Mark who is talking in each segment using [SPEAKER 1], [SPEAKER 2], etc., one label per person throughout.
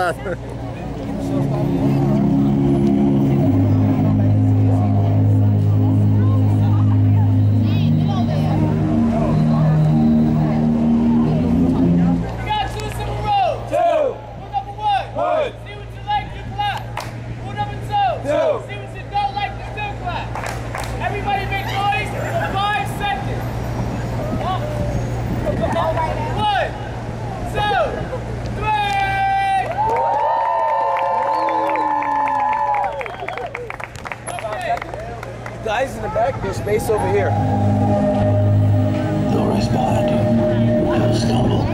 [SPEAKER 1] on.
[SPEAKER 2] Back, space over here.
[SPEAKER 3] They'll respond. They'll stumble.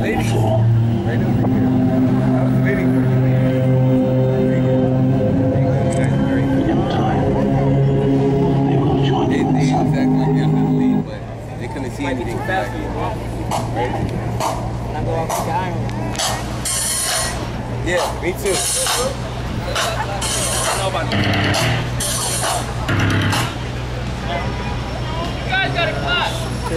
[SPEAKER 2] Ladies.
[SPEAKER 3] Fall.
[SPEAKER 1] Right over here. I was waiting for you.
[SPEAKER 3] In time, they will join
[SPEAKER 1] They,
[SPEAKER 3] you
[SPEAKER 1] they
[SPEAKER 3] inside.
[SPEAKER 1] exactly like they're in the lead, but they couldn't see
[SPEAKER 2] Might be
[SPEAKER 1] anything.
[SPEAKER 2] Too fast for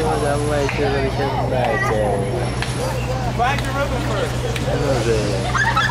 [SPEAKER 2] you,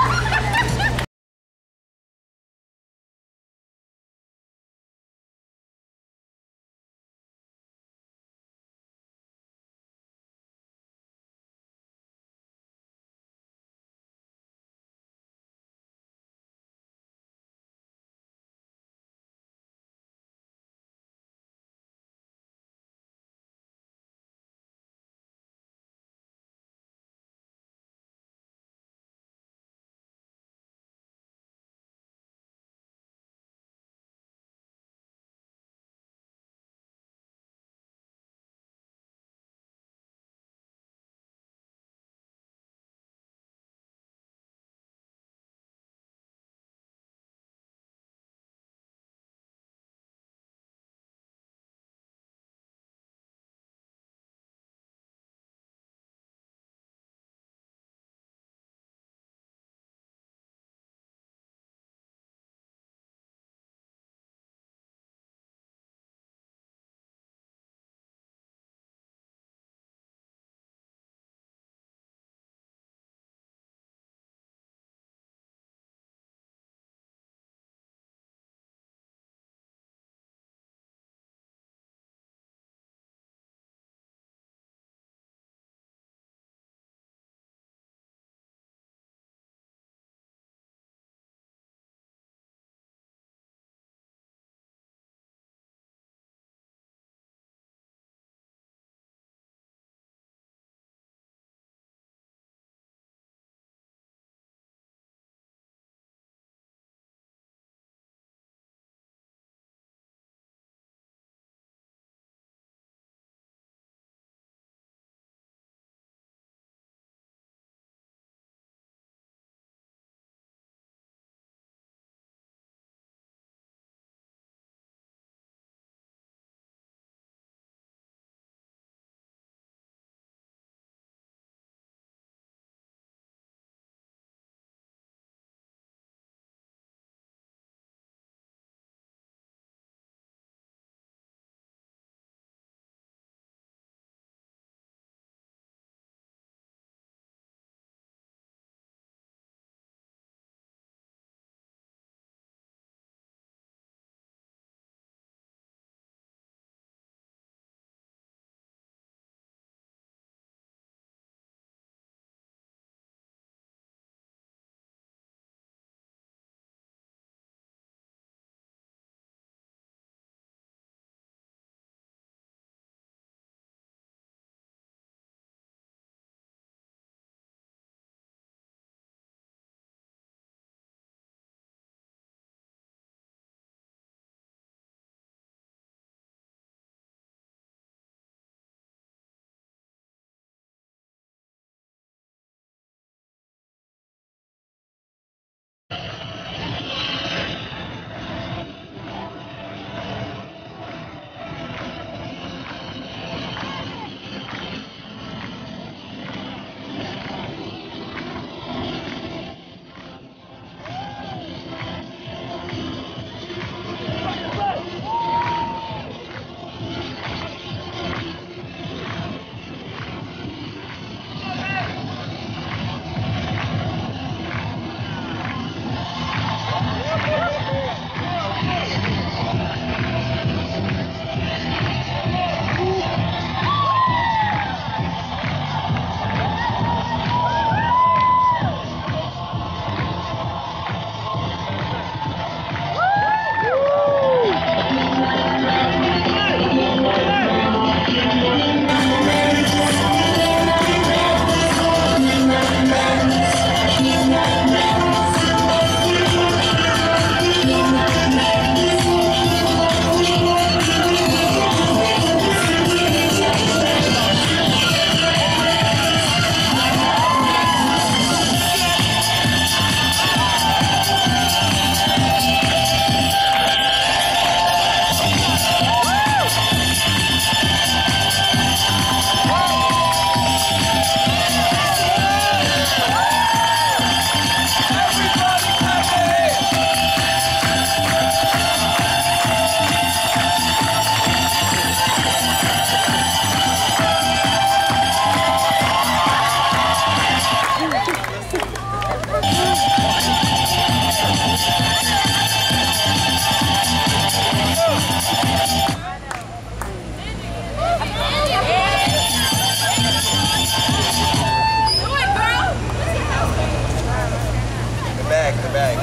[SPEAKER 2] bag,
[SPEAKER 1] the bag.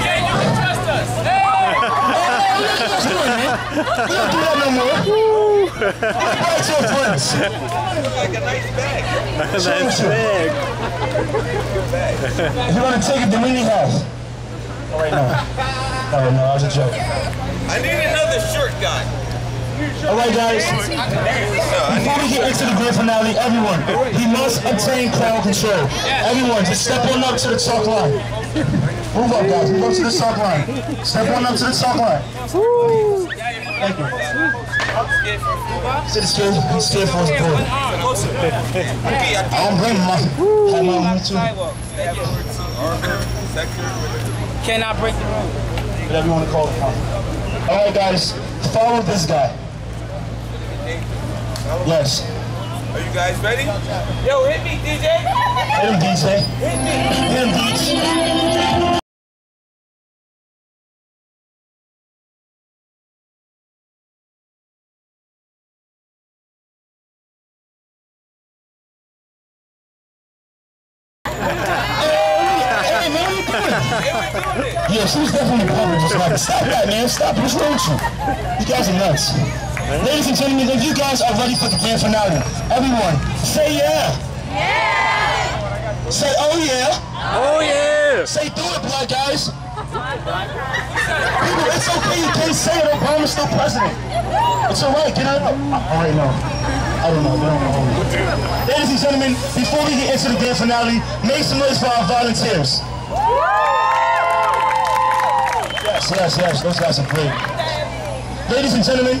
[SPEAKER 1] Yeah,
[SPEAKER 4] you can
[SPEAKER 2] trust us. Hey! hey,
[SPEAKER 5] you don't do that no more. Woo! That's your friends.
[SPEAKER 2] like a nice bag.
[SPEAKER 5] nice bag. you want to take it to Minnie House? Oh, wait, no. Oh, no, that was a joke.
[SPEAKER 2] I need another shirt guy.
[SPEAKER 5] Alright guys, before we get into the grand finale, everyone, he must obtain crowd control. Everyone, just step on up to the chalk line. Move up, guys. Move up to the chalk line. Step one up to the chalk line. Thank you. Sit scared. He's scared for his boy. I don't blame him. I my own too.
[SPEAKER 4] Cannot break the rule.
[SPEAKER 5] Whatever you want to call it. All right, guys. Follow this guy. Yes.
[SPEAKER 2] Are you guys ready?
[SPEAKER 4] Yo, hit me, DJ.
[SPEAKER 5] Hit him, DJ. Hit me. Hit him, DJ. Hey, man, what you doing? Yeah, she was definitely pumping just like, stop that, man. Stop. What's wrong with you? You guys are nuts. Ladies and gentlemen, if you guys are ready for the grand finale, everyone, say yeah. Yeah. Say oh yeah.
[SPEAKER 6] Oh yeah!
[SPEAKER 5] Say do it, black guys. People, it's okay. You can't say it. Obama's still president. It's all right. Get out. All right, no. I don't know. They don't know. Ladies and gentlemen, before we get into the grand finale, make some noise for our volunteers. Yes, yes, yes. Those guys are great. Ladies and gentlemen,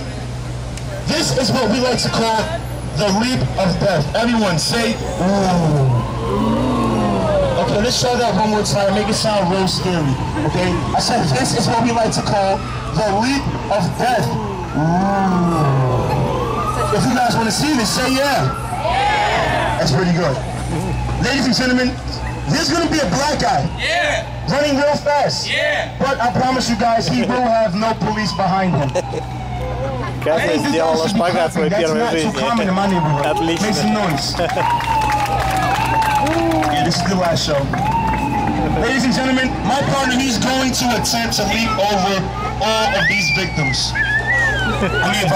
[SPEAKER 5] this is what we like to call the leap of death. Everyone say, ooh. Okay, let's try that one more time. Make it sound real scary. Okay? I said this is what we like to call the leap of death. Ooh. If you guys want to see this, say yeah. That's pretty good. Ladies and gentlemen, there's gonna be a black guy
[SPEAKER 2] Yeah.
[SPEAKER 5] running real fast.
[SPEAKER 2] Yeah.
[SPEAKER 5] But I promise you guys, he will have no police behind him.
[SPEAKER 6] Катя
[SPEAKER 5] Hey, you
[SPEAKER 6] сделала
[SPEAKER 5] guys should be
[SPEAKER 6] шпагат свой
[SPEAKER 5] clapping. That's
[SPEAKER 6] первый в
[SPEAKER 5] not too
[SPEAKER 6] жизни.
[SPEAKER 5] common in my neighborhood.
[SPEAKER 6] Отлично.
[SPEAKER 5] Make some noise. yeah, this is the last show. Ladies and gentlemen, my partner, he's going to attempt to leap over all of these victims. I mean, if I